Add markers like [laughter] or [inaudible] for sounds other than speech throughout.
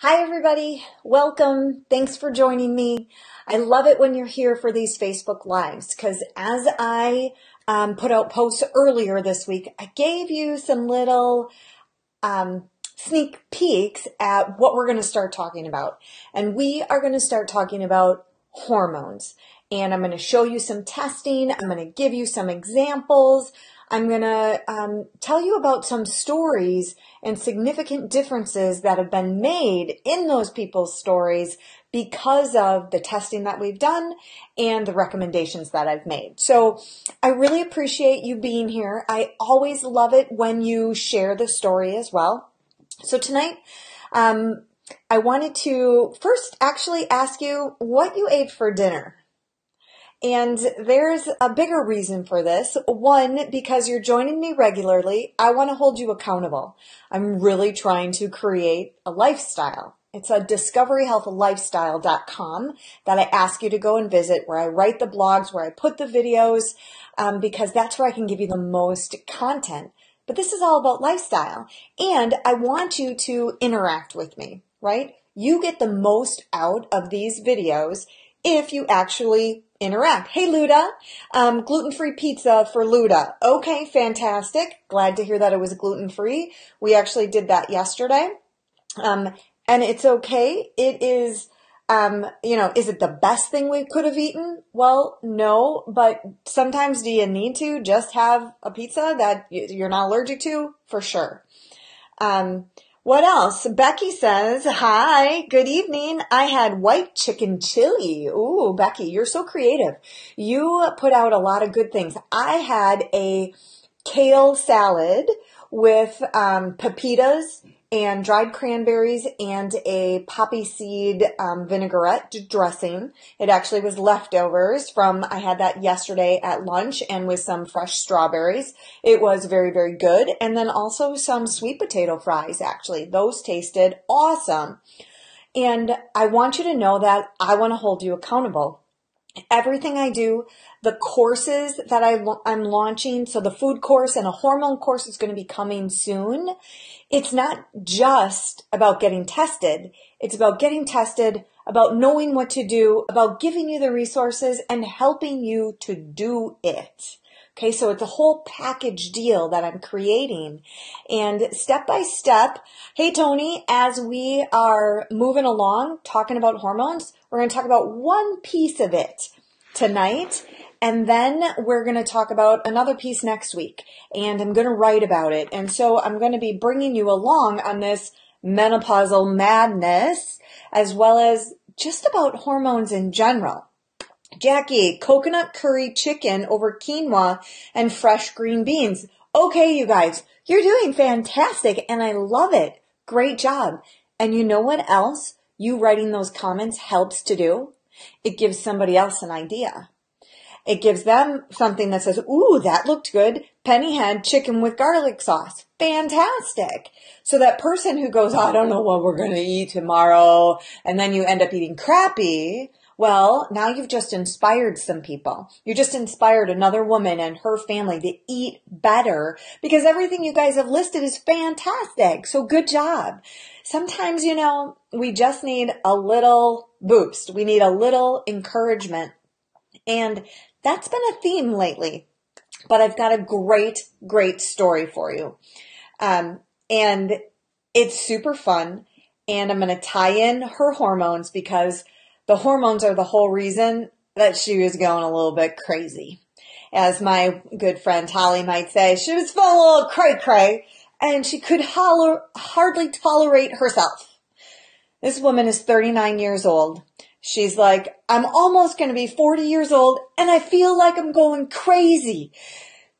Hi, everybody. Welcome. Thanks for joining me. I love it when you're here for these Facebook Lives because as I um, put out posts earlier this week, I gave you some little um, sneak peeks at what we're going to start talking about. And we are going to start talking about hormones. And I'm going to show you some testing. I'm going to give you some examples. I'm going to um, tell you about some stories and significant differences that have been made in those people's stories because of the testing that we've done and the recommendations that I've made. So I really appreciate you being here. I always love it when you share the story as well. So tonight, um, I wanted to first actually ask you what you ate for dinner. And there's a bigger reason for this. One, because you're joining me regularly, I want to hold you accountable. I'm really trying to create a lifestyle. It's a discoveryhealthlifestyle.com that I ask you to go and visit where I write the blogs, where I put the videos, um, because that's where I can give you the most content. But this is all about lifestyle. And I want you to interact with me, right? You get the most out of these videos if you actually interact. Hey, Luda, um, gluten-free pizza for Luda. Okay, fantastic. Glad to hear that it was gluten-free. We actually did that yesterday. Um, and it's okay. It is, um, you know, is it the best thing we could have eaten? Well, no, but sometimes do you need to just have a pizza that you're not allergic to? For sure. Um, what else? Becky says, hi, good evening. I had white chicken chili. Ooh, Becky, you're so creative. You put out a lot of good things. I had a kale salad with um, pepitas and dried cranberries and a poppy seed um, vinaigrette dressing. It actually was leftovers from, I had that yesterday at lunch and with some fresh strawberries. It was very, very good. And then also some sweet potato fries, actually. Those tasted awesome. And I want you to know that I want to hold you accountable everything I do, the courses that I, am launching. So the food course and a hormone course is going to be coming soon. It's not just about getting tested. It's about getting tested, about knowing what to do, about giving you the resources and helping you to do it. Okay, so it's a whole package deal that I'm creating. And step by step, hey Tony, as we are moving along talking about hormones, we're going to talk about one piece of it tonight. And then we're going to talk about another piece next week. And I'm going to write about it. And so I'm going to be bringing you along on this menopausal madness as well as just about hormones in general. Jackie, coconut curry chicken over quinoa and fresh green beans. Okay, you guys, you're doing fantastic and I love it. Great job. And you know what else you writing those comments helps to do? It gives somebody else an idea. It gives them something that says, ooh, that looked good. Penny had chicken with garlic sauce. Fantastic. So that person who goes, I don't know what we're going to eat tomorrow. And then you end up eating crappy. Well, now you've just inspired some people. You just inspired another woman and her family to eat better because everything you guys have listed is fantastic. So good job. Sometimes, you know, we just need a little boost. We need a little encouragement. And that's been a theme lately. But I've got a great, great story for you. Um, and it's super fun. And I'm going to tie in her hormones because the hormones are the whole reason that she was going a little bit crazy. As my good friend Holly might say, she was full of a little cray cray and she could holler, hardly tolerate herself. This woman is 39 years old. She's like, I'm almost going to be 40 years old and I feel like I'm going crazy.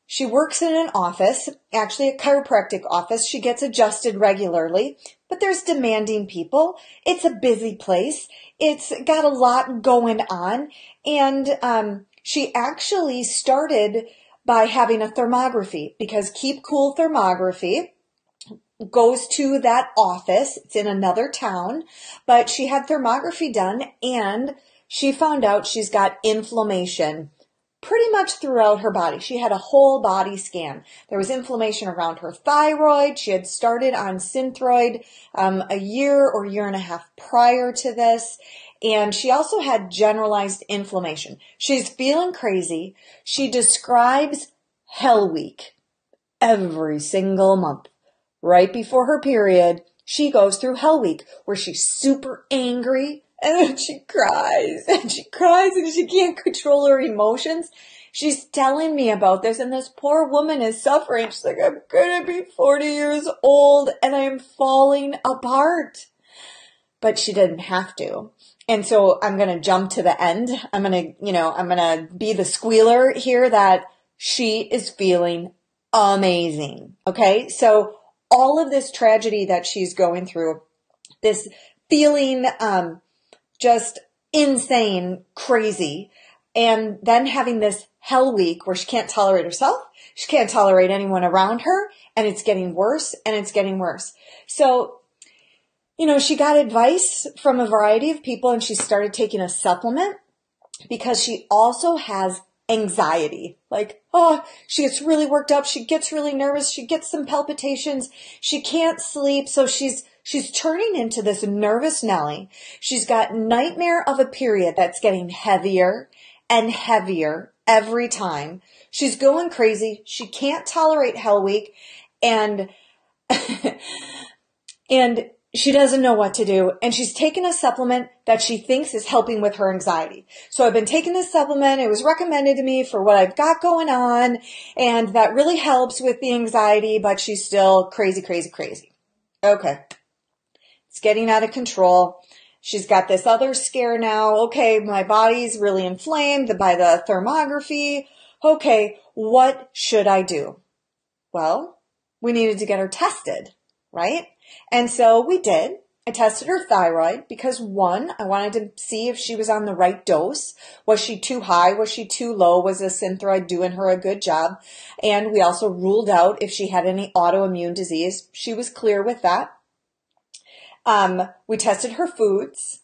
She works in an office, actually a chiropractic office. She gets adjusted regularly, but there's demanding people. It's a busy place. It's got a lot going on. And, um, she actually started by having a thermography because Keep Cool Thermography goes to that office. It's in another town, but she had thermography done and she found out she's got inflammation pretty much throughout her body. She had a whole body scan. There was inflammation around her thyroid. She had started on Synthroid um, a year or year and a half prior to this. And she also had generalized inflammation. She's feeling crazy. She describes Hell Week every single month. Right before her period, she goes through Hell Week where she's super angry [laughs] and then she cries [laughs] and she cries and she can't control her emotions. She's telling me about this and this poor woman is suffering. She's like, I'm gonna be 40 years old and I'm falling apart. But she didn't have to. And so I'm going to jump to the end. I'm going to, you know, I'm going to be the squealer here that she is feeling amazing. Okay. So all of this tragedy that she's going through, this feeling, um, just insane, crazy, and then having this hell week where she can't tolerate herself, she can't tolerate anyone around her, and it's getting worse and it's getting worse. So, you know, she got advice from a variety of people and she started taking a supplement because she also has anxiety. Like, oh, she gets really worked up. She gets really nervous. She gets some palpitations. She can't sleep. So she's, she's turning into this nervous Nelly. She's got nightmare of a period that's getting heavier and heavier every time. She's going crazy. She can't tolerate Hell Week and, [laughs] and she doesn't know what to do and she's taken a supplement that she thinks is helping with her anxiety. So I've been taking this supplement. It was recommended to me for what I've got going on and that really helps with the anxiety, but she's still crazy, crazy, crazy. Okay. It's getting out of control. She's got this other scare now. Okay, my body's really inflamed by the thermography. Okay, what should I do? Well, we needed to get her tested, right? And so we did. I tested her thyroid because one, I wanted to see if she was on the right dose. Was she too high? Was she too low? Was the synthroid doing her a good job? And we also ruled out if she had any autoimmune disease. She was clear with that. Um, we tested her foods.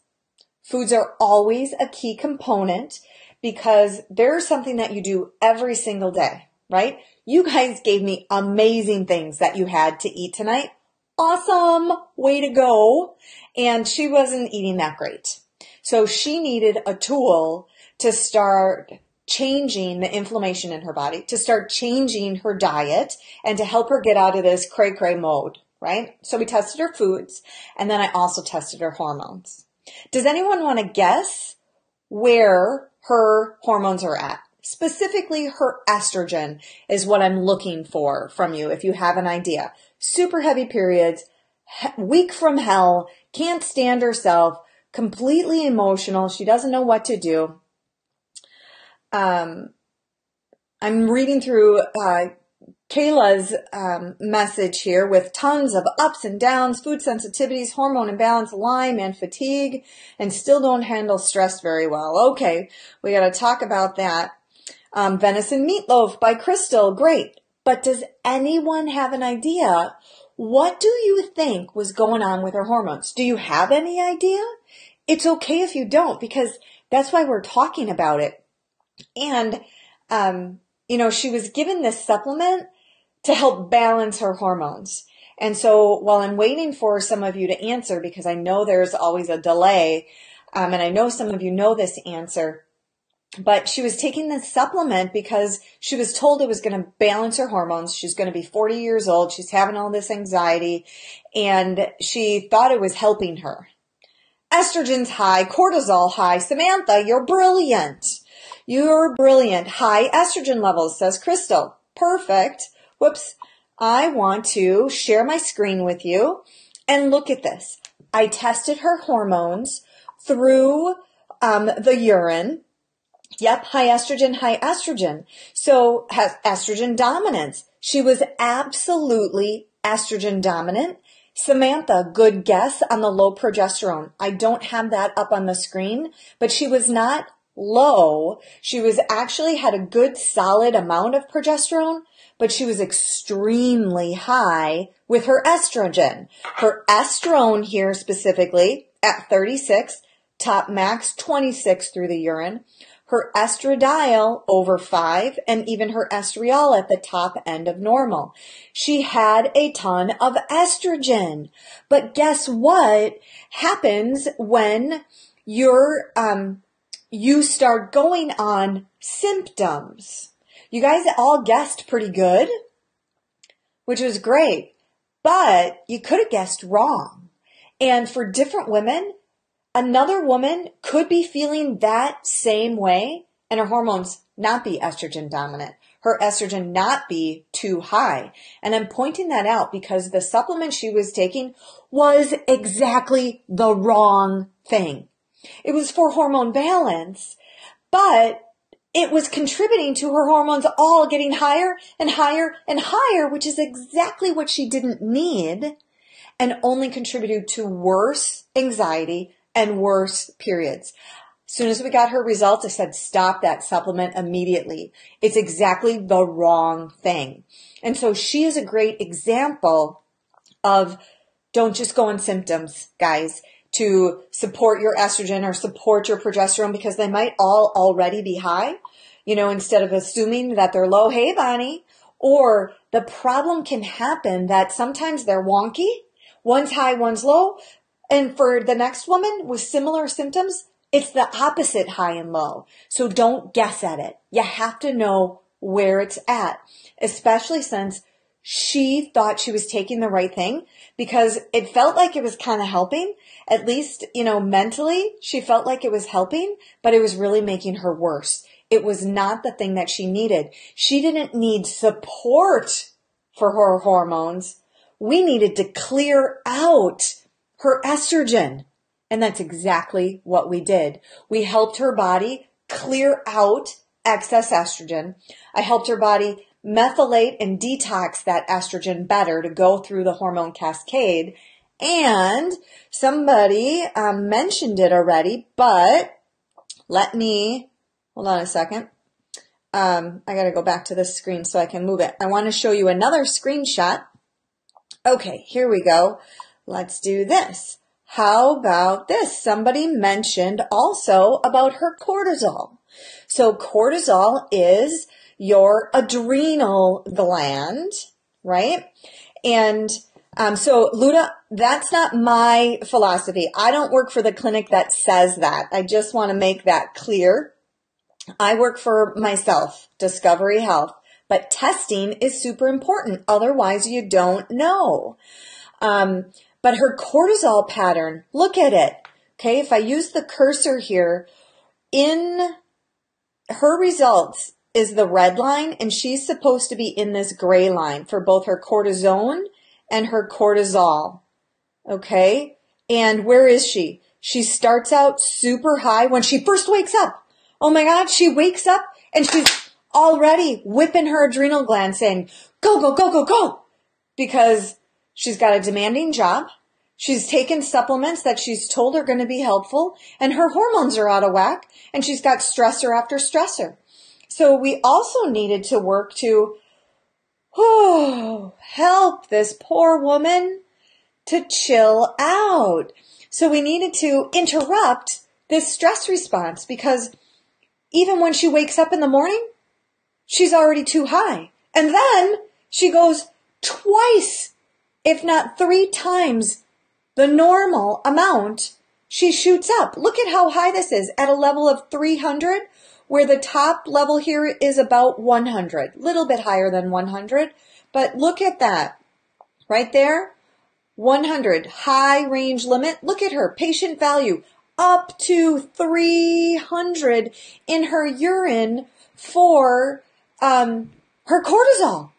Foods are always a key component because there's something that you do every single day, right? You guys gave me amazing things that you had to eat tonight awesome, way to go. And she wasn't eating that great. So she needed a tool to start changing the inflammation in her body, to start changing her diet and to help her get out of this cray cray mode, right? So we tested her foods and then I also tested her hormones. Does anyone want to guess where her hormones are at? Specifically, her estrogen is what I'm looking for from you if you have an idea super heavy periods, week from hell, can't stand herself, completely emotional. She doesn't know what to do. Um, I'm reading through uh, Kayla's um, message here with tons of ups and downs, food sensitivities, hormone imbalance, Lyme, and fatigue, and still don't handle stress very well. Okay, we got to talk about that. Um, venison meatloaf by Crystal, great. But does anyone have an idea? What do you think was going on with her hormones? Do you have any idea? It's okay if you don't because that's why we're talking about it. And, um, you know, she was given this supplement to help balance her hormones. And so while I'm waiting for some of you to answer, because I know there's always a delay, um, and I know some of you know this answer, but she was taking this supplement because she was told it was going to balance her hormones. She's going to be 40 years old. She's having all this anxiety and she thought it was helping her. Estrogen's high, cortisol high. Samantha, you're brilliant. You're brilliant. High estrogen levels, says Crystal. Perfect. Whoops. I want to share my screen with you and look at this. I tested her hormones through um, the urine Yep, high estrogen, high estrogen. So has estrogen dominance. She was absolutely estrogen dominant. Samantha, good guess on the low progesterone. I don't have that up on the screen, but she was not low. She was actually had a good solid amount of progesterone, but she was extremely high with her estrogen. Her estrone here specifically at 36, top max 26 through the urine. Her estradiol over five, and even her estriol at the top end of normal. She had a ton of estrogen. But guess what happens when you're, um, you start going on symptoms? You guys all guessed pretty good, which was great, but you could have guessed wrong. And for different women, another woman could be feeling that same way and her hormones not be estrogen dominant, her estrogen not be too high. And I'm pointing that out because the supplement she was taking was exactly the wrong thing. It was for hormone balance, but it was contributing to her hormones all getting higher and higher and higher, which is exactly what she didn't need and only contributed to worse anxiety and worse periods. As soon as we got her results, I said, stop that supplement immediately. It's exactly the wrong thing. And so she is a great example of don't just go on symptoms, guys, to support your estrogen or support your progesterone because they might all already be high. You know, instead of assuming that they're low, hey, Bonnie, or the problem can happen that sometimes they're wonky. One's high, one's low. And for the next woman with similar symptoms, it's the opposite high and low. So don't guess at it. You have to know where it's at, especially since she thought she was taking the right thing because it felt like it was kind of helping. At least, you know, mentally, she felt like it was helping, but it was really making her worse. It was not the thing that she needed. She didn't need support for her hormones. We needed to clear out her estrogen. And that's exactly what we did. We helped her body clear out excess estrogen. I helped her body methylate and detox that estrogen better to go through the hormone cascade. And somebody um, mentioned it already, but let me hold on a second. Um, I got to go back to this screen so I can move it. I want to show you another screenshot. Okay, here we go. Let's do this. How about this? Somebody mentioned also about her cortisol. So cortisol is your adrenal gland, right? And um, so Luda, that's not my philosophy. I don't work for the clinic that says that. I just want to make that clear. I work for myself, Discovery Health, but testing is super important. Otherwise, you don't know. Um, but her cortisol pattern, look at it. Okay, if I use the cursor here, in her results is the red line, and she's supposed to be in this gray line for both her cortisone and her cortisol. Okay, and where is she? She starts out super high when she first wakes up. Oh my God, she wakes up and she's already whipping her adrenal gland saying, go, go, go, go, go. Because She's got a demanding job. She's taken supplements that she's told are going to be helpful and her hormones are out of whack and she's got stressor after stressor. So we also needed to work to oh, help this poor woman to chill out. So we needed to interrupt this stress response because even when she wakes up in the morning, she's already too high. And then she goes twice if not three times the normal amount she shoots up. Look at how high this is at a level of 300 where the top level here is about 100, little bit higher than 100, but look at that right there. 100 high range limit. Look at her patient value up to 300 in her urine for um, her cortisol.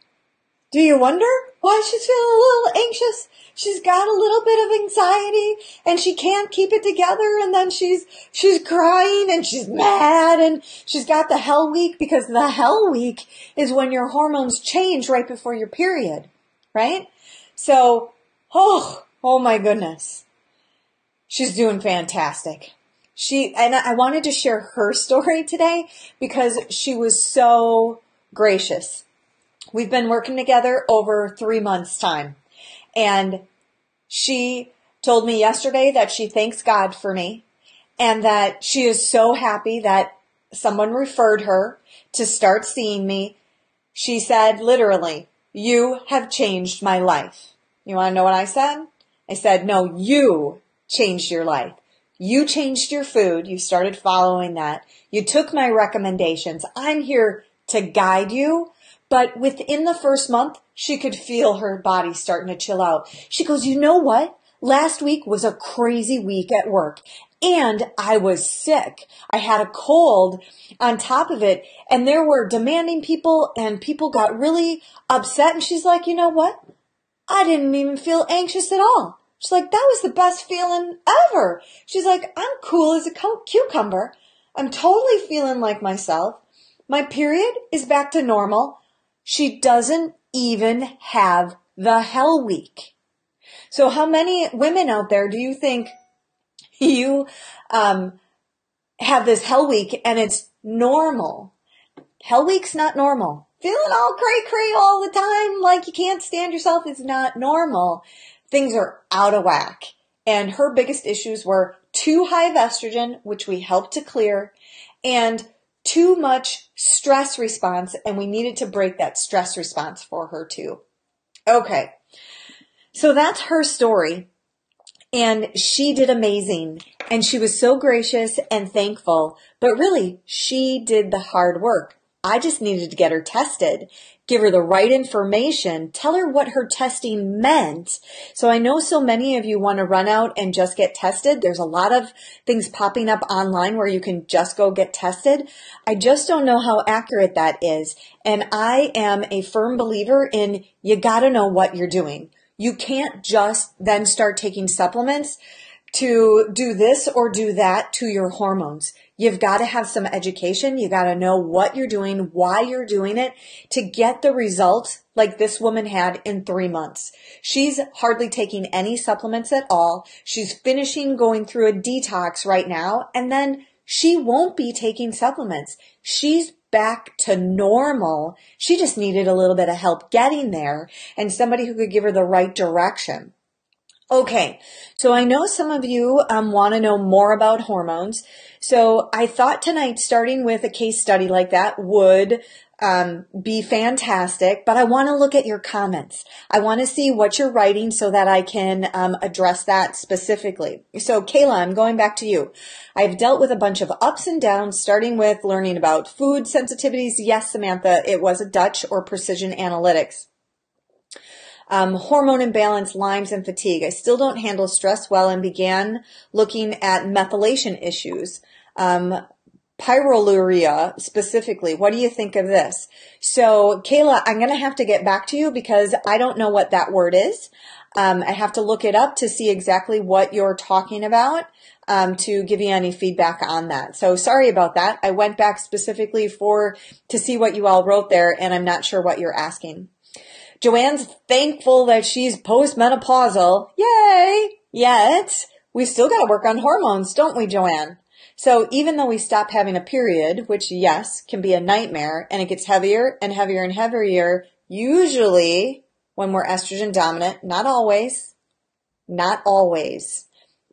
Do you wonder why she's feeling a little anxious? She's got a little bit of anxiety and she can't keep it together and then she's, she's crying and she's mad and she's got the hell week because the hell week is when your hormones change right before your period, right? So, oh, oh my goodness. She's doing fantastic. She, and I wanted to share her story today because she was so gracious We've been working together over three months time. And she told me yesterday that she thanks God for me and that she is so happy that someone referred her to start seeing me. She said literally, you have changed my life. You want to know what I said? I said, no, you changed your life. You changed your food. You started following that. You took my recommendations. I'm here to guide you. But within the first month, she could feel her body starting to chill out. She goes, you know what? Last week was a crazy week at work and I was sick. I had a cold on top of it and there were demanding people and people got really upset. And she's like, you know what? I didn't even feel anxious at all. She's like, that was the best feeling ever. She's like, I'm cool as a cucumber. I'm totally feeling like myself. My period is back to normal. She doesn't even have the hell week. So how many women out there do you think you um, have this hell week and it's normal? Hell week's not normal. Feeling all cray cray all the time, like you can't stand yourself is not normal things are out of whack. And her biggest issues were too high of estrogen, which we helped to clear, and too much stress response. And we needed to break that stress response for her too. Okay. So that's her story. And she did amazing. And she was so gracious and thankful. But really, she did the hard work. I just needed to get her tested give her the right information, tell her what her testing meant. So I know so many of you want to run out and just get tested. There's a lot of things popping up online where you can just go get tested. I just don't know how accurate that is. And I am a firm believer in you gotta know what you're doing. You can't just then start taking supplements to do this or do that to your hormones. You've got to have some education. You got to know what you're doing, why you're doing it to get the results like this woman had in three months. She's hardly taking any supplements at all. She's finishing going through a detox right now and then she won't be taking supplements. She's back to normal. She just needed a little bit of help getting there and somebody who could give her the right direction. Okay, so I know some of you um, want to know more about hormones. So I thought tonight, starting with a case study like that would um, be fantastic, but I want to look at your comments. I want to see what you're writing so that I can um, address that specifically. So Kayla, I'm going back to you. I've dealt with a bunch of ups and downs, starting with learning about food sensitivities. Yes, Samantha, it was a Dutch or precision analytics um, hormone imbalance, Lyme's, and fatigue. I still don't handle stress well and began looking at methylation issues. Um, pyroluria specifically. What do you think of this? So, Kayla, I'm going to have to get back to you because I don't know what that word is. Um, I have to look it up to see exactly what you're talking about. Um, to give you any feedback on that. So sorry about that. I went back specifically for to see what you all wrote there, and I'm not sure what you're asking. Joanne's thankful that she's postmenopausal. Yay! Yet, we still gotta work on hormones, don't we, Joanne? So even though we stop having a period, which yes, can be a nightmare, and it gets heavier and heavier and heavier, usually when we're estrogen dominant, not always, not always,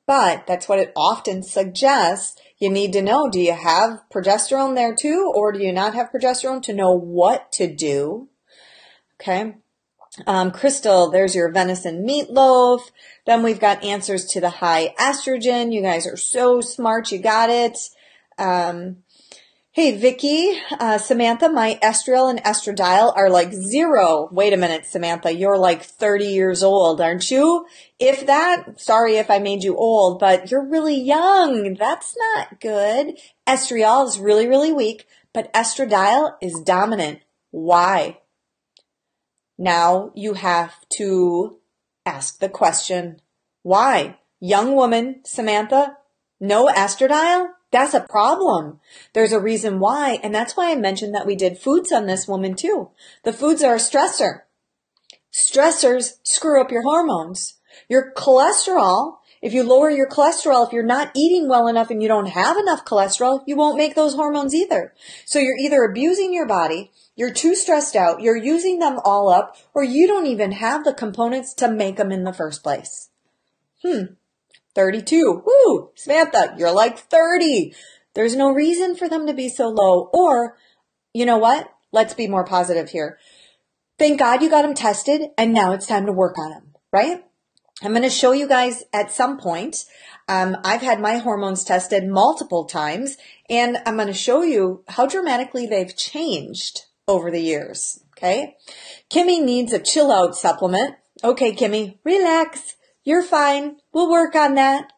but that's what it often suggests. You need to know, do you have progesterone there too, or do you not have progesterone to know what to do? Okay. Um, Crystal, there's your venison meatloaf. Then we've got answers to the high estrogen. You guys are so smart. You got it. Um, hey, Vicky, uh, Samantha, my estriol and estradiol are like zero. Wait a minute, Samantha, you're like 30 years old, aren't you? If that, sorry if I made you old, but you're really young. That's not good. Estriol is really, really weak, but estradiol is dominant. Why? Now you have to ask the question, why? Young woman, Samantha, no estradiol? That's a problem. There's a reason why, and that's why I mentioned that we did foods on this woman too. The foods are a stressor. Stressors screw up your hormones. Your cholesterol, if you lower your cholesterol, if you're not eating well enough and you don't have enough cholesterol, you won't make those hormones either. So you're either abusing your body you're too stressed out, you're using them all up, or you don't even have the components to make them in the first place. Hmm. 32. Woo! Samantha, you're like 30. There's no reason for them to be so low. Or, you know what? Let's be more positive here. Thank God you got them tested and now it's time to work on them, right? I'm going to show you guys at some point. Um, I've had my hormones tested multiple times and I'm going to show you how dramatically they've changed over the years. Okay. Kimmy needs a chill out supplement. Okay, Kimmy, relax. You're fine. We'll work on that.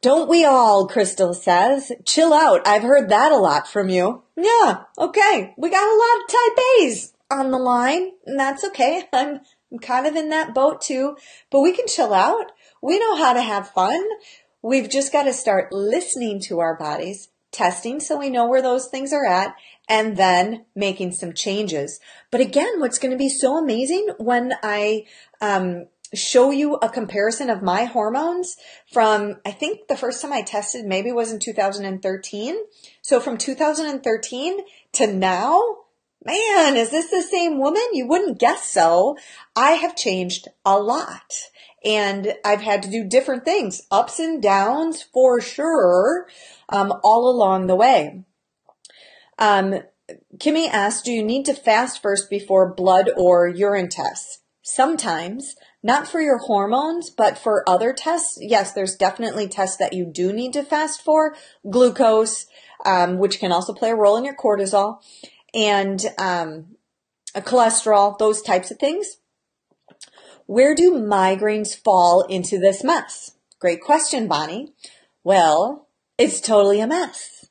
Don't we all, Crystal says. Chill out. I've heard that a lot from you. Yeah, okay. We got a lot of type A's on the line, and that's okay. [laughs] I'm, I'm kind of in that boat too, but we can chill out. We know how to have fun. We've just got to start listening to our bodies, testing so we know where those things are at, and then making some changes. But again, what's going to be so amazing when I um, show you a comparison of my hormones from, I think the first time I tested maybe was in 2013. So from 2013 to now, man, is this the same woman? You wouldn't guess so. I have changed a lot and I've had to do different things, ups and downs for sure, um, all along the way. Um, Kimmy asked, do you need to fast first before blood or urine tests? Sometimes, not for your hormones, but for other tests. Yes, there's definitely tests that you do need to fast for. Glucose, um, which can also play a role in your cortisol, and um, cholesterol, those types of things. Where do migraines fall into this mess? Great question, Bonnie. Well, it's totally a mess.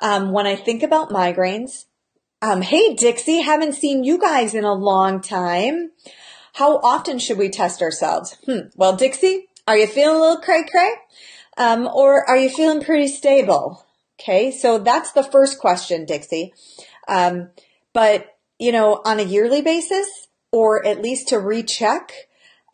Um, when I think about migraines, um, hey Dixie, haven't seen you guys in a long time. How often should we test ourselves? Hmm. Well, Dixie, are you feeling a little cray cray? Um, or are you feeling pretty stable? Okay. So that's the first question, Dixie. Um, but you know, on a yearly basis, or at least to recheck,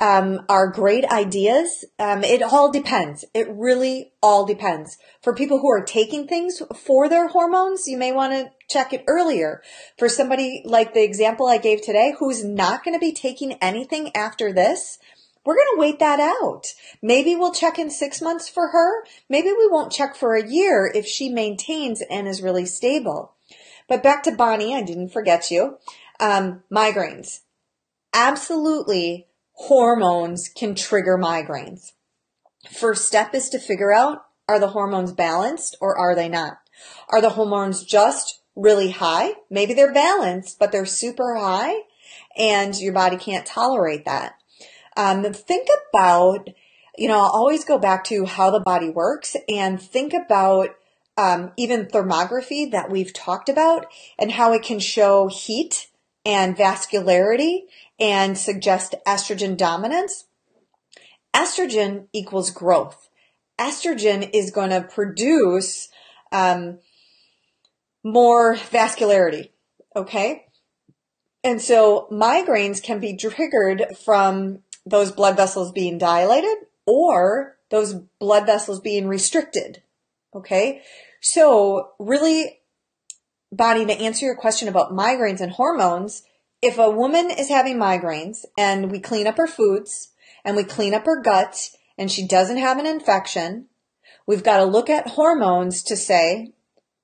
um, are great ideas. Um, it all depends. It really all depends. For people who are taking things for their hormones, you may want to check it earlier. For somebody like the example I gave today, who's not going to be taking anything after this, we're going to wait that out. Maybe we'll check in six months for her. Maybe we won't check for a year if she maintains and is really stable. But back to Bonnie, I didn't forget you. Um, migraines. Absolutely hormones can trigger migraines. First step is to figure out are the hormones balanced or are they not? Are the hormones just really high? Maybe they're balanced, but they're super high and your body can't tolerate that. Um, think about, you know, I'll always go back to how the body works and think about um, even thermography that we've talked about and how it can show heat and vascularity and suggest estrogen dominance. Estrogen equals growth. Estrogen is going to produce um, more vascularity. Okay. And so migraines can be triggered from those blood vessels being dilated or those blood vessels being restricted. Okay. So really, Bonnie, to answer your question about migraines and hormones, if a woman is having migraines and we clean up her foods and we clean up her gut and she doesn't have an infection, we've got to look at hormones to say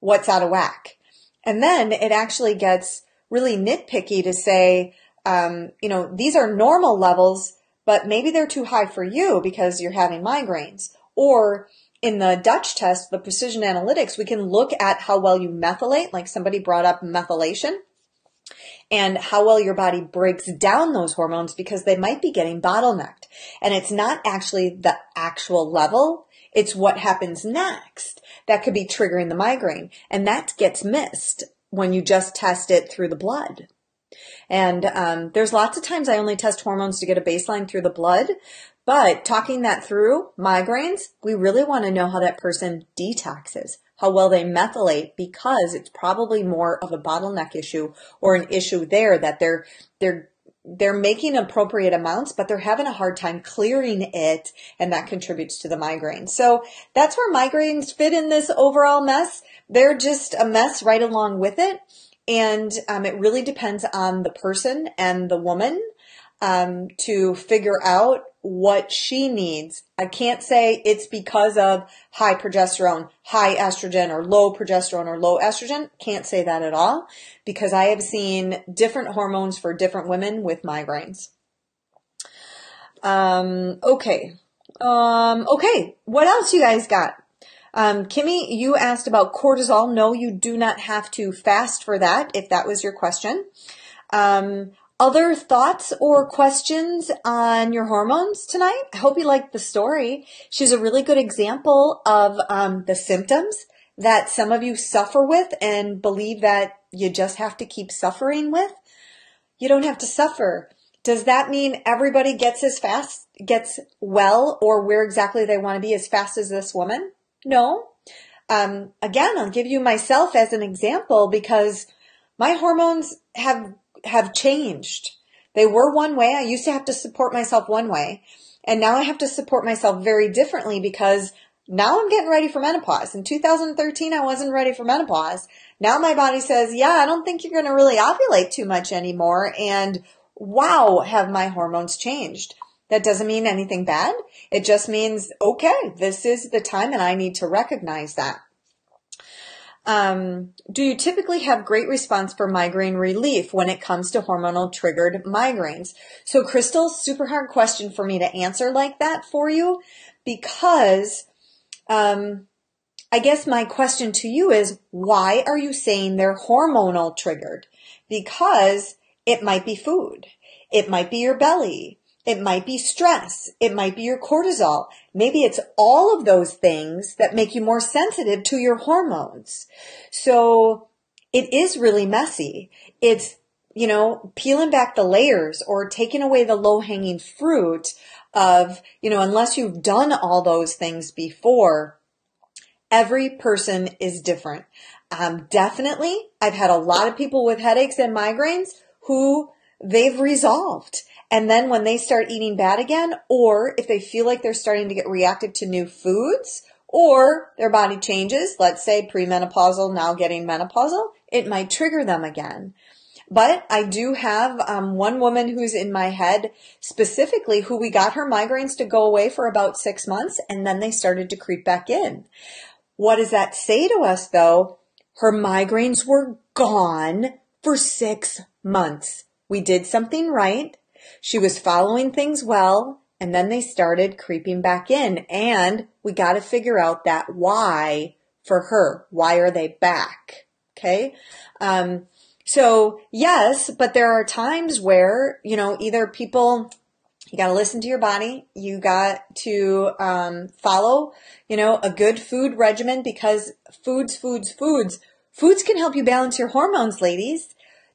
what's out of whack. And then it actually gets really nitpicky to say, um, you know, these are normal levels, but maybe they're too high for you because you're having migraines. Or in the Dutch test, the precision analytics, we can look at how well you methylate, like somebody brought up methylation and how well your body breaks down those hormones because they might be getting bottlenecked. And it's not actually the actual level. It's what happens next that could be triggering the migraine. And that gets missed when you just test it through the blood. And um, there's lots of times I only test hormones to get a baseline through the blood. But talking that through migraines, we really want to know how that person detoxes how well they methylate because it's probably more of a bottleneck issue or an issue there that they're they're they're making appropriate amounts, but they're having a hard time clearing it, and that contributes to the migraine. So that's where migraines fit in this overall mess. They're just a mess right along with it. And um, it really depends on the person and the woman um, to figure out what she needs. I can't say it's because of high progesterone, high estrogen, or low progesterone or low estrogen. Can't say that at all because I have seen different hormones for different women with migraines. Um, okay. Um, okay. What else you guys got? Um, Kimmy, you asked about cortisol. No, you do not have to fast for that if that was your question. Um, other thoughts or questions on your hormones tonight? I hope you liked the story. She's a really good example of um, the symptoms that some of you suffer with and believe that you just have to keep suffering with. You don't have to suffer. Does that mean everybody gets as fast, gets well, or where exactly they want to be as fast as this woman? No. Um, again, I'll give you myself as an example because my hormones have have changed. They were one way. I used to have to support myself one way. And now I have to support myself very differently because now I'm getting ready for menopause. In 2013, I wasn't ready for menopause. Now my body says, yeah, I don't think you're going to really ovulate too much anymore. And wow, have my hormones changed. That doesn't mean anything bad. It just means, okay, this is the time and I need to recognize that. Um, do you typically have great response for migraine relief when it comes to hormonal triggered migraines? So Crystal, super hard question for me to answer like that for you because, um, I guess my question to you is why are you saying they're hormonal triggered? Because it might be food. It might be your belly. It might be stress. It might be your cortisol. Maybe it's all of those things that make you more sensitive to your hormones. So it is really messy. It's, you know, peeling back the layers or taking away the low hanging fruit of, you know, unless you've done all those things before, every person is different. Um, definitely, I've had a lot of people with headaches and migraines who they've resolved and then when they start eating bad again, or if they feel like they're starting to get reactive to new foods, or their body changes, let's say premenopausal, now getting menopausal, it might trigger them again. But I do have um, one woman who's in my head specifically who we got her migraines to go away for about six months and then they started to creep back in. What does that say to us though? Her migraines were gone for six months. We did something right. She was following things well, and then they started creeping back in. And we got to figure out that why for her. Why are they back? Okay. Um, so yes, but there are times where, you know, either people, you got to listen to your body. You got to um, follow, you know, a good food regimen because foods, foods, foods, foods can help you balance your hormones, ladies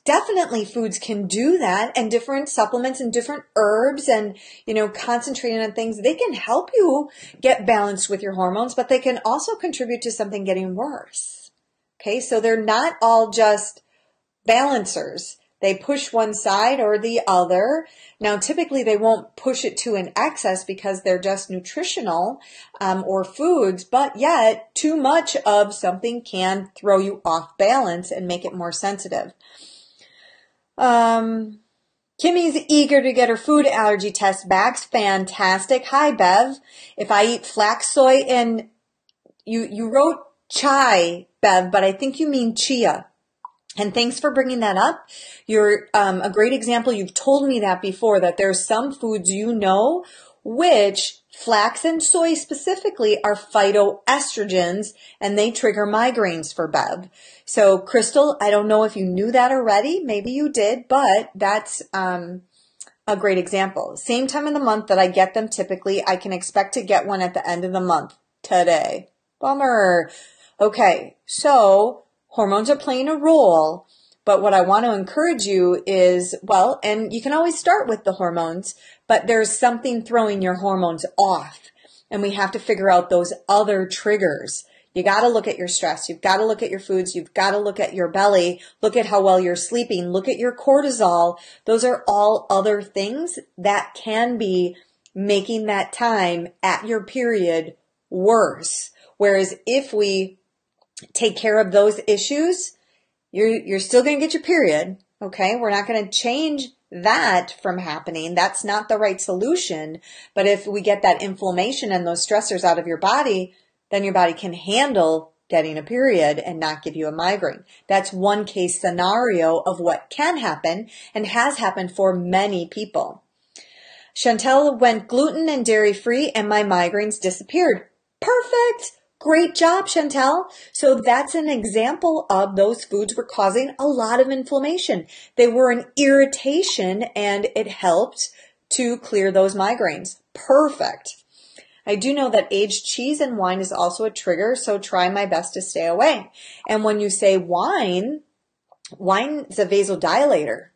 definitely foods can do that and different supplements and different herbs and, you know, concentrating on things, they can help you get balanced with your hormones, but they can also contribute to something getting worse. Okay. So they're not all just balancers. They push one side or the other. Now, typically they won't push it to an excess because they're just nutritional um, or foods, but yet too much of something can throw you off balance and make it more sensitive. Um, Kimmy's eager to get her food allergy test back. Fantastic. Hi, Bev. If I eat flax, soy, and you, you wrote chai, Bev, but I think you mean chia. And thanks for bringing that up. You're um, a great example. You've told me that before, that there's some foods you know which Flax and soy specifically are phytoestrogens and they trigger migraines for Bev. So Crystal, I don't know if you knew that already. Maybe you did, but that's, um, a great example. Same time of the month that I get them typically, I can expect to get one at the end of the month today. Bummer. Okay. So hormones are playing a role. But what I want to encourage you is, well, and you can always start with the hormones, but there's something throwing your hormones off. And we have to figure out those other triggers. You got to look at your stress. You've got to look at your foods. You've got to look at your belly. Look at how well you're sleeping. Look at your cortisol. Those are all other things that can be making that time at your period worse. Whereas if we take care of those issues, you're, you're still going to get your period. Okay. We're not going to change that from happening. That's not the right solution. But if we get that inflammation and those stressors out of your body, then your body can handle getting a period and not give you a migraine. That's one case scenario of what can happen and has happened for many people. Chantel went gluten and dairy free and my migraines disappeared. Perfect! Great job, Chantel. So that's an example of those foods were causing a lot of inflammation. They were an irritation and it helped to clear those migraines. Perfect. I do know that aged cheese and wine is also a trigger, so try my best to stay away. And when you say wine, wine is a vasodilator.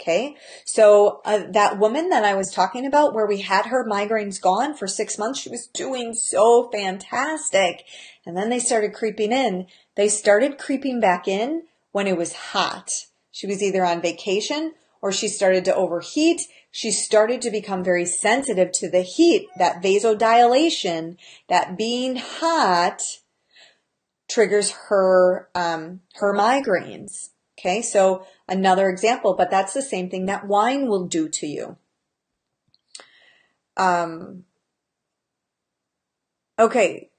Okay. So uh, that woman that I was talking about where we had her migraines gone for six months, she was doing so fantastic. And then they started creeping in. They started creeping back in when it was hot. She was either on vacation or she started to overheat. She started to become very sensitive to the heat, that vasodilation, that being hot triggers her, um, her migraines. Okay. So another example, but that's the same thing that wine will do to you. Um, okay.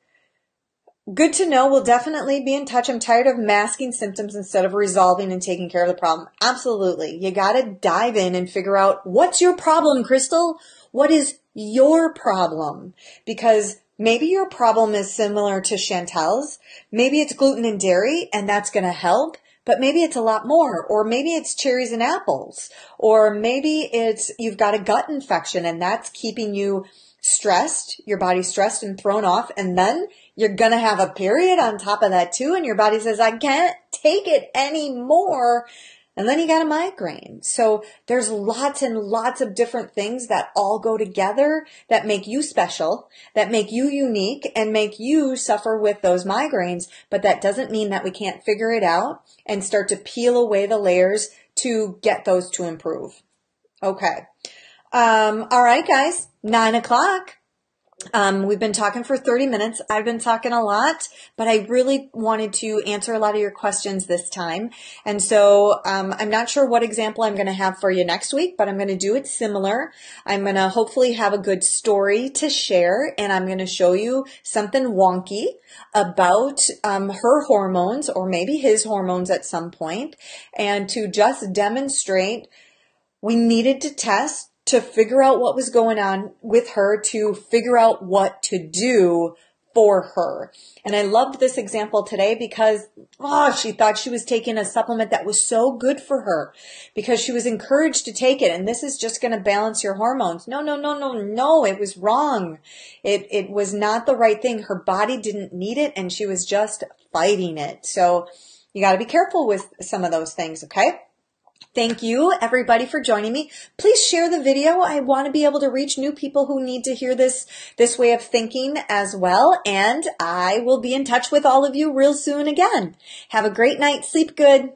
Good to know. We'll definitely be in touch. I'm tired of masking symptoms instead of resolving and taking care of the problem. Absolutely. You got to dive in and figure out what's your problem, Crystal? What is your problem? Because maybe your problem is similar to Chantel's. Maybe it's gluten and dairy and that's going to help but maybe it's a lot more, or maybe it's cherries and apples, or maybe it's you've got a gut infection and that's keeping you stressed, your body stressed and thrown off, and then you're gonna have a period on top of that too, and your body says, I can't take it anymore. And then you got a migraine. So there's lots and lots of different things that all go together that make you special, that make you unique and make you suffer with those migraines. But that doesn't mean that we can't figure it out and start to peel away the layers to get those to improve. Okay. Um, all right, guys, nine o'clock. Um, we've been talking for 30 minutes. I've been talking a lot, but I really wanted to answer a lot of your questions this time. And so um, I'm not sure what example I'm going to have for you next week, but I'm going to do it similar. I'm going to hopefully have a good story to share, and I'm going to show you something wonky about um, her hormones or maybe his hormones at some point, and to just demonstrate we needed to test to figure out what was going on with her, to figure out what to do for her. And I loved this example today because, oh, she thought she was taking a supplement that was so good for her because she was encouraged to take it. And this is just going to balance your hormones. No, no, no, no, no. It was wrong. It, it was not the right thing. Her body didn't need it and she was just fighting it. So you got to be careful with some of those things. Okay. Thank you everybody for joining me. Please share the video. I want to be able to reach new people who need to hear this, this way of thinking as well. And I will be in touch with all of you real soon again. Have a great night. Sleep good.